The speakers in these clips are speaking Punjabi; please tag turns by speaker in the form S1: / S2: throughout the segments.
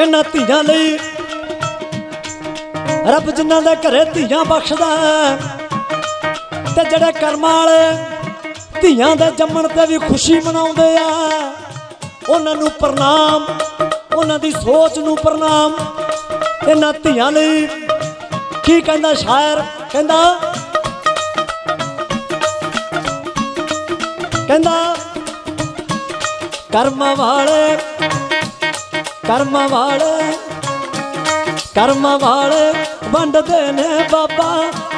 S1: ਇਹਨਾਂ ਧੀਆਂ ਲਈ। ਰੱਬ ਜਿਨ੍ਹਾਂ ਦੇ ਘਰੇ ਧੀਆਂ ਬਖਸ਼ਦਾ ਤੇ ਜਿਹੜੇ ਕਰਮਾਂ ਵਾਲੇ ਧੀਆਂ ਦੇ ਜੰਮਣ ਤੇ ਵੀ ਖੁਸ਼ੀ ਮਨਾਉਂਦੇ ਆ, ਉਹਨਾਂ ਨੂੰ ਪ੍ਰਣਾਮ, ਉਹਨਾਂ ਦੀ ਸੋਚ ਨੂੰ ਪ੍ਰਣਾਮ। ਇਹਨਾਂ ਧੀਆਂ ਲਈ ਕੀ ਕਹਿੰਦਾ ਸ਼ਾਇਰ? ਕਹਿੰਦਾ ਕਹਿੰਦਾ, ਕਰਮ ਵਾਲੇ ਕਰਮ ਵਾਲੇ ਕਰਮ ਵਾਲੇ ਵੰਡਦੇ ਨੇ ਬਾਬਾ,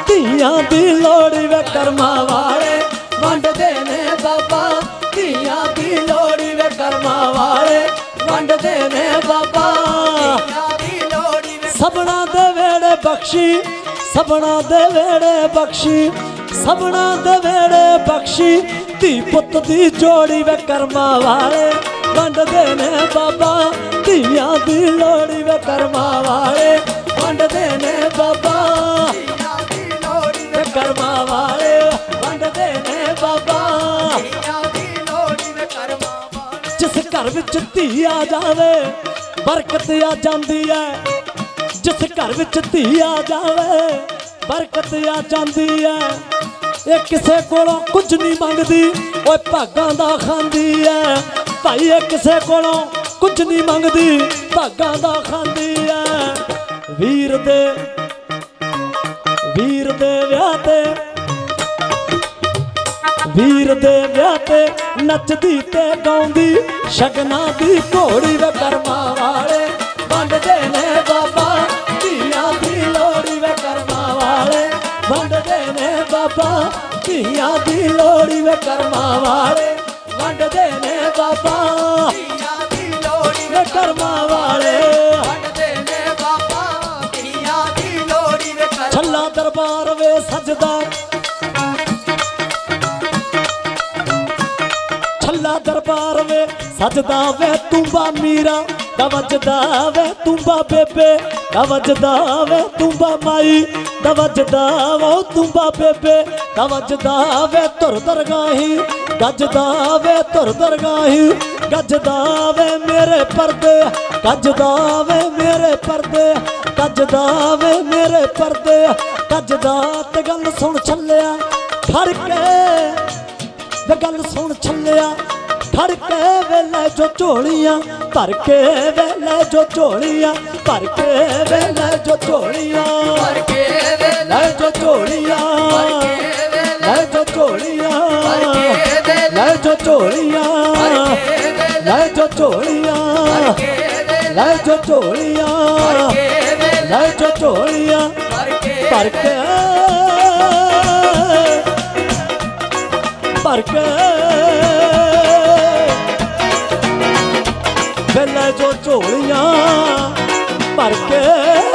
S1: ਧੀਆਂ ਦੀ ਲੋੜ ਵੇ ਕਰਮਾਂ ਵਾਲੇ। ਵੰਡਦੇ ਨੇ ਬਾਬਾ, ਧੀਆਂ ਦੀ ਲੋੜ ਵੇ ਕਰਮਾਂ ਵਾਲੇ। ਵੰਡਦੇ ਨੇ ਬਾਬਾ ਸਬਣਾ ਦੇ ਵੇੜੇ ਬਖਸ਼ੀ ਸਬਣਾ ਦੇ ਵੇੜੇ ਬਖਸ਼ੀ ਸਬਣਾ ਦੇ ਵੇੜੇ ਬਖਸ਼ੀ, ਧੀ ਪੁੱਤ ਦੀ ਜੋੜੀ ਵੇ ਕਰਮਾਂ ਵਾਲੇ। ਵੰਡਦੇ ਨੇ ਬਾਬਾ, ਧੀਆਂ ਦੀ ਲੋੜੀ ਵੇ ਕਰਮਾਂ ਵਾਲੇ। ਵੰਡਦੇ ਨੇ ਬਾਬਾ ਵੇ ਕਰਮਾਂ ਵਾਲੇ। ਵੰਡਦੇ ਨੇ ਬਾਬਾ ਜਿਸ ਘਰ ਵਿੱਚ ਧੀ ਆ ਜਾਵੇ, ਬਰਕਤ ਆ ਜਾਂਦੀ ਹੈ ਜਿਸ ਘਰ ਵਿੱਚ ਧੀ ਆ ਜਾਵੇ, ਬਰਕਤ ਆ ਜਾਂਦੀ ਹੈ ਇਹ ਕਿਸੇ ਕੋਲੋਂ ਕੁਝ ਨਹੀਂ ਮੰਗਦੀ, ਓਏ ਭਾਗਾਂ ਦਾ ਖਾਂਦੀ ਐ। ਭਾਈ ਇਹ ਕਿਸੇ ਕੋਲੋਂ ਕੁਝ ਨਹੀਂ ਮੰਗਦੀ, ਭਾਗਾਂ ਦਾ ਖਾਂਦੀ ਐ। ਵੀਰ ਦੇ ਵੀਰ ਦੇ ਵਿਆਹ ਤੇ, ਵੀਰ ਦੇ ਵਿਆਹ ਤੇ ਨੱਚਦੀ ਤੇ ਗਾਉਂਦੀ, ਸ਼ਗਨਾ ਦੀ ਘੋੜੀ ਵੇ ਕਰਮਾ ਵਾਲੇ। ਵੰਡਦੇ ਨੇ ਬਾਬਾ, ਧੀਆਂ ਦੀ ਲੋੜੀ ਵੇ ਕਰਮਾ ਵਾਲੇ। ਵੰਡਦੇ ਨੇ ਬਾਬਾ, ਧੀਆਂ ਦੀ ਲੋੜੀ ਵੇ ਕਰਮਾ ਵਾਲੇ। ਵੰਡਦੇ ਨੇ ਬਾਬਾ। ਵੇ ਕਰਮਾਂ ਵਾਲੇ। ਛੱਲਾ ਦਰਬਾਰ ਵੇ ਸਜਦਾ। ਛੱਲਾ ਦਰਬਾਰ ਵੇ ਸਜਦਾ ਵੇ ਤੁੰਬਾ ਮੀਰਾ। ਦਾ ਵੱਜਦਾ ਵੇ ਤੁੰਬਾ ਬੇਬੇ। ਦਾ ਵੱਜਦਾ ਵੇ ਤੁੰਬਾ ਮਾਈ। ਦਾ ਵੱਜਦਾ ਵੇ ਤੁੰਬਾ ਬੇਬੇ। ਦਾ ਵੱਜਦਾ ਵੇ ਧੁਰ ਦਰਗਾਹੀ ਗੱਜਦਾ ਵੇ ਧੁਰ ਦਰਗਾਹੀ ਗੱਜਦਾ ਵੇ ਮੇਰੇ ਪਰਦੇ ਗੱਜਦਾ ਵੇ ਮੇਰੇ ਪਰਦੇ ਗੱਜਦਾ ਵੇ ਮੇਰੇ ਪਰਦੇ ਗੱਜਦਾ ਤੇ ਗੱਲ ਸੁਣ ਛੱਲਿਆ ਖੜ ਕੇ ਵੇ ਗੱਲ ਸੁਣ ਛੱਲਿਆ ਫੜ ਕੇ ਵੇਲੇ ਜੋ ਝੋਲੀਆਂ ਭਰ ਕੇ ਵੇਲੇ ਜੋ ਝੋਲੀਆਂ ਭਰ ਕੇ ਵੇਲੇ ਜੋ ਝੋਲੀਆਂ ਲੈ ਜੋ ਝੋਲੀਆਂ। ਝੋਲੀਆਂ। ਲੈ ਜੋ ਝੋਲੀਆਂ। ਲੈ ਜੋ ਝੋਲੀਆਂ। ਲੈ ਜੋ ਝੋਲੀਆਂ। ਭਰ ਕੇ। ਭਰ ਕੇ। ਵੇਲੇ ਜੋ ਝੋਲੀਆਂ। ਭਰ ਕੇ।